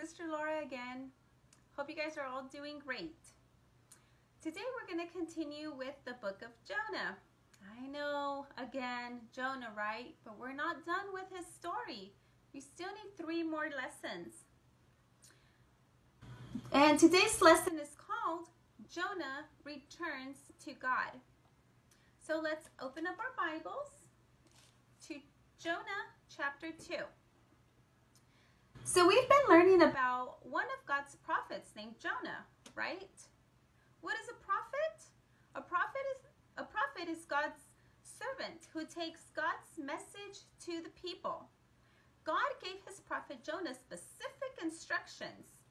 Sister Laura again. Hope you guys are all doing great. Today we're going to continue with the book of Jonah. I know, again, Jonah, right? But we're not done with his story. We still need three more lessons. And today's lesson is called Jonah Returns to God. So let's open up our Bibles to Jonah chapter 2. So we've been learning about one of God's prophets named Jonah, right? What is a prophet? A prophet is a prophet is God's servant who takes God's message to the people. God gave his prophet Jonah specific instructions.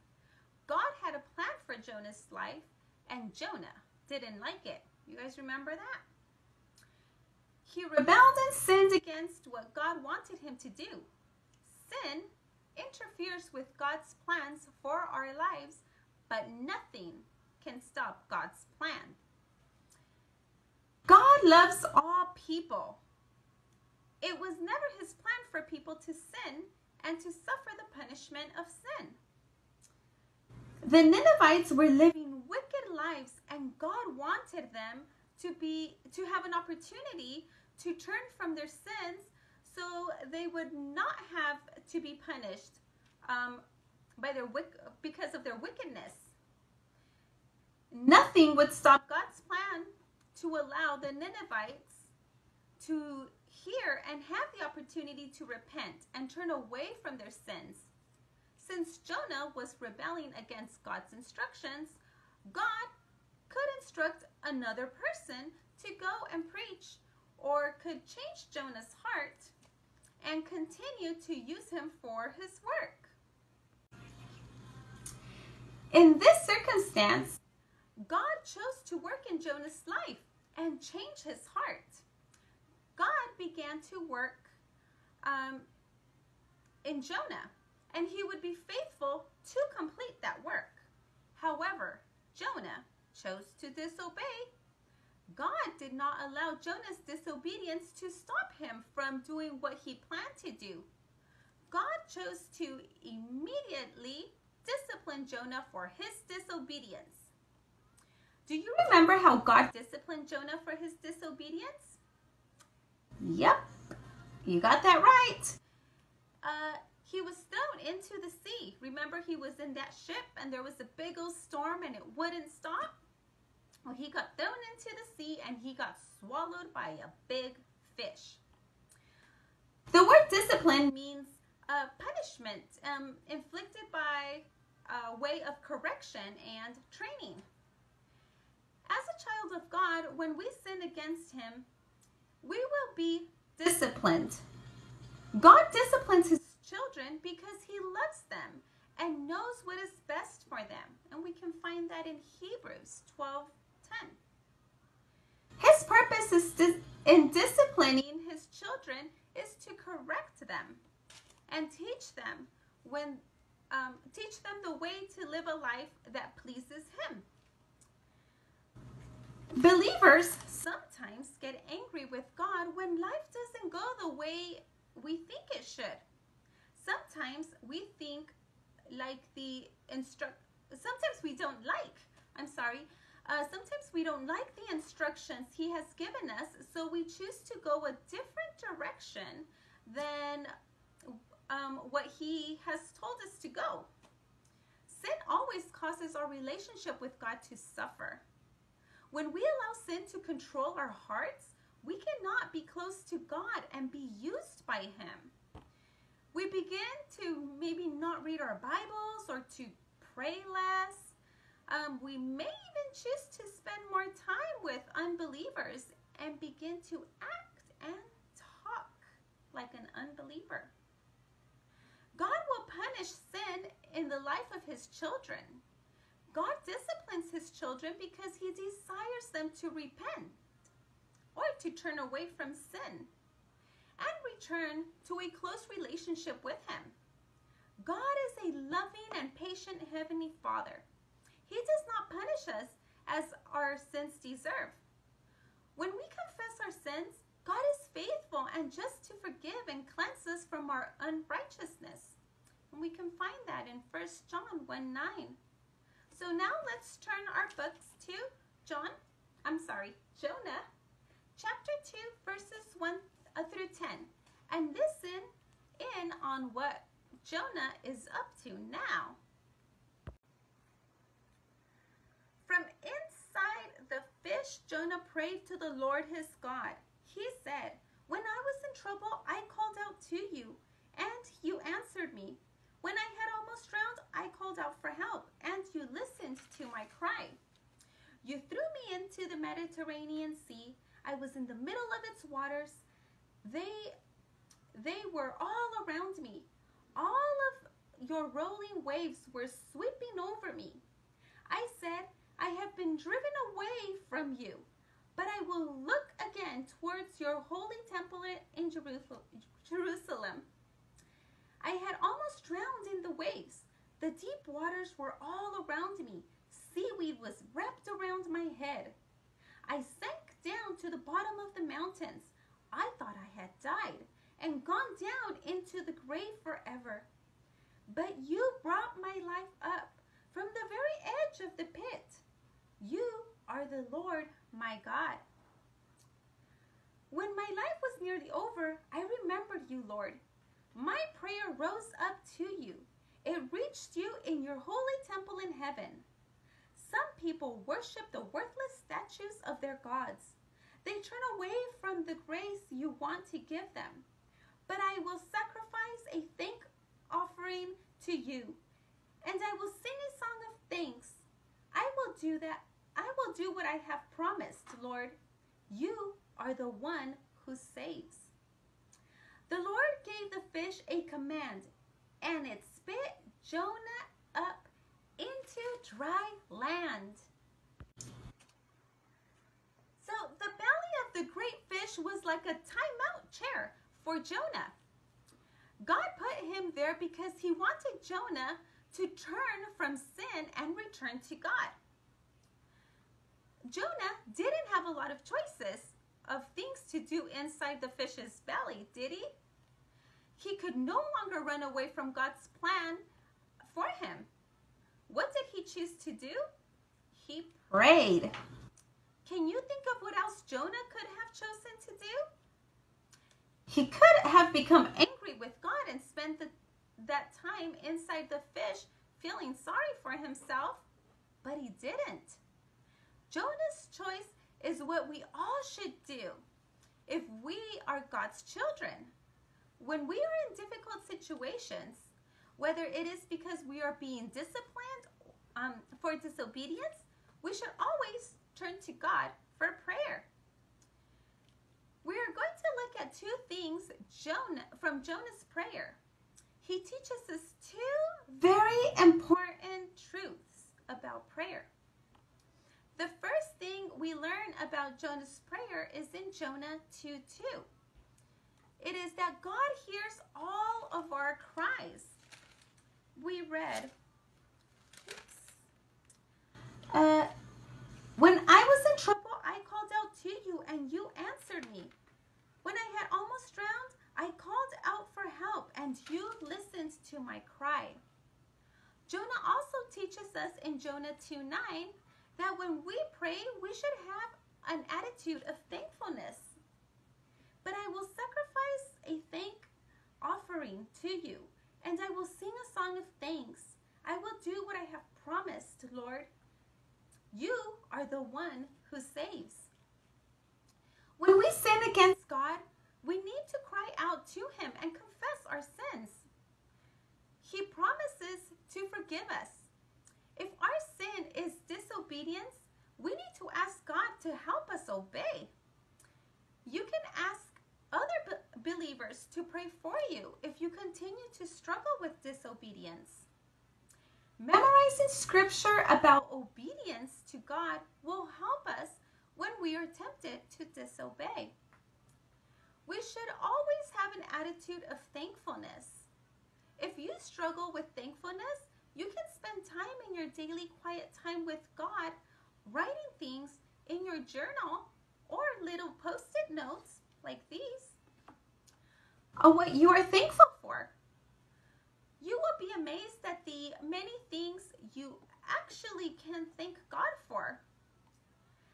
God had a plan for Jonah's life and Jonah didn't like it. You guys remember that? He rebelled and sinned against what God wanted him to do. Sin interferes with God's plans for our lives, but nothing can stop God's plan. God loves all people. It was never his plan for people to sin and to suffer the punishment of sin. The Ninevites were living wicked lives and God wanted them to be to have an opportunity to turn from their sins so they would not have to be punished um, by their because of their wickedness. Nothing would stop God's plan to allow the Ninevites to hear and have the opportunity to repent and turn away from their sins. Since Jonah was rebelling against God's instructions, God could instruct another person to go and preach or could change Jonah's heart and continue to use him for his work. In this circumstance, God chose to work in Jonah's life and change his heart. God began to work um, in Jonah, and he would be faithful to complete that work. However, Jonah chose to disobey. God did not allow Jonah's disobedience to stop him from doing what he planned to do. God chose to immediately discipline Jonah for his disobedience. Do you remember how God disciplined Jonah for his disobedience? Yep, you got that right. Uh, he was thrown into the sea. Remember, he was in that ship and there was a big old storm and it wouldn't stop? Well, he got thrown into the sea and he got swallowed by a big fish. The word discipline means uh, punishment um, inflicted by a way of correction and training. As a child of God, when we sin against Him, we will be disciplined. God disciplines His children because He loves them and knows what is best for them. And we can find that in Hebrews 12 10. His purpose is in disciplining His children is to correct them and teach them when um, teach them the way to live a life that pleases Him. Believers sometimes get angry with God when life doesn't go the way we think it should. Sometimes we think like the instruct. Sometimes we don't like. I'm sorry. Uh, sometimes we don't like the instructions He has given us, so we choose to go a different direction than um, what he has told us to go. Sin always causes our relationship with God to suffer. When we allow sin to control our hearts, we cannot be close to God and be used by Him. We begin to maybe not read our Bibles or to pray less. Um, we may even choose to spend more time with unbelievers and begin to act and talk like an unbeliever. God will punish sin in the life of his children. God disciplines his children because he desires them to repent or to turn away from sin and return to a close relationship with him. God is a loving and patient Heavenly Father. He does not punish us as our sins deserve. When we confess our sins, God is faithful and just to forgive and cleanse us from our unrighteousness. And we can find that in 1 John 1 9. So now let's turn our books to John, I'm sorry, Jonah, chapter 2, verses 1 uh, through 10, and listen in on what Jonah is up to now. From inside the fish, Jonah prayed to the Lord his God. He said, When I was in trouble, I called out to you, and you answered me. When I had almost drowned, I called out for help, and you listened to my cry. You threw me into the Mediterranean Sea. I was in the middle of its waters. They they were all around me. All of your rolling waves were sweeping over me. I said, I have been driven away from you, but I will look again towards your holy temple in Jerusalem. I had almost drowned in the waves. The deep waters were all around me. Seaweed was wrapped around my head. I sank down to the bottom of the mountains. I thought I had died and gone down into the grave forever. But you brought my life up from the very edge of the pit. You are the Lord my God. When my life was nearly over, I remembered you, Lord. My prayer rose up to you. It reached you in your holy temple in heaven. Some people worship the worthless statues of their gods. They turn away from the grace you want to give them. But I will sacrifice a thank offering to you, and I will sing a song of thanks. I will do that I will do what I have promised, Lord. You are the one who saves. The Lord gave the fish a command, and it spit Jonah up into dry land. So the belly of the great fish was like a timeout chair for Jonah. God put him there because he wanted Jonah to turn from sin and return to God. Jonah didn't have a lot of choices of things to do inside the fish's belly, did he? He could no longer run away from God's plan for him. What did he choose to do? He prayed. Can you think of what else Jonah could have chosen to do? He could have become angry with God and spent the, that time inside the fish feeling sorry for himself, but he didn't. Jonah's choice is what we all should do if we are God's children. When we are in difficult situations, whether it is because we are being disciplined um, for disobedience, we should always turn to God for prayer. We are going to look at two things Jonah, from Jonah's prayer. He teaches us two very important truths about prayer. The first thing we learn about Jonah's prayer is in Jonah 2 2. It is that God hears all of our cries. We read, uh, When I was in trouble, I called out to you and you answered me. When I had almost drowned, I called out for help and you listened to my cry. Jonah also teaches us in Jonah 2 9 that when we pray, we should have an attitude of thankfulness. But I will sacrifice a thank offering to you, and I will sing a song of thanks. I will do what I have promised, Lord. You are the one who saves. When we sin against God, we need to cry out to Him and confess our sins. He promises to forgive us. If our sin is disobedience, we need to ask God to help us obey. You can ask other believers to pray for you if you continue to struggle with disobedience. Memorizing scripture about obedience to God will help us when we are tempted to disobey. We should always have an attitude of thankfulness. If you struggle with thankfulness, you can spend time in your daily quiet time with God, writing things in your journal or little post it notes like these on what you are thankful for. You will be amazed at the many things you actually can thank God for.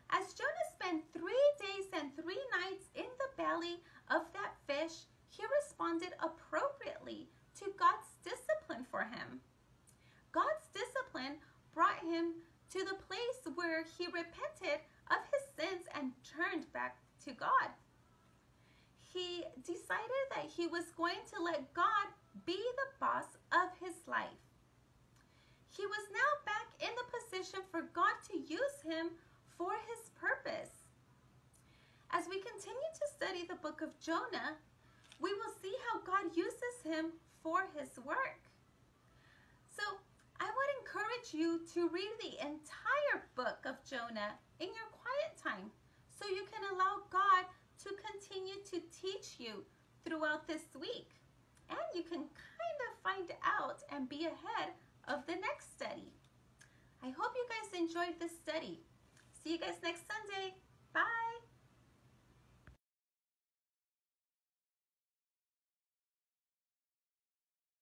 As Jonah spent three days and three nights in the belly of that fish, he responded appropriately to God's discipline for him. God's discipline brought him to the place where he repented of his sins and turned back to God. He decided that he was going to let God be the boss of his life. He was now back in the position for God to use him for his purpose. As we continue to study the book of Jonah, we will see how God uses him for his work. So I would encourage you to read the entire book of Jonah in your quiet time so you can allow God to continue to teach you throughout this week. And you can kind of find out and be ahead of the next study. I hope you guys enjoyed this study. See you guys next Sunday. Bye.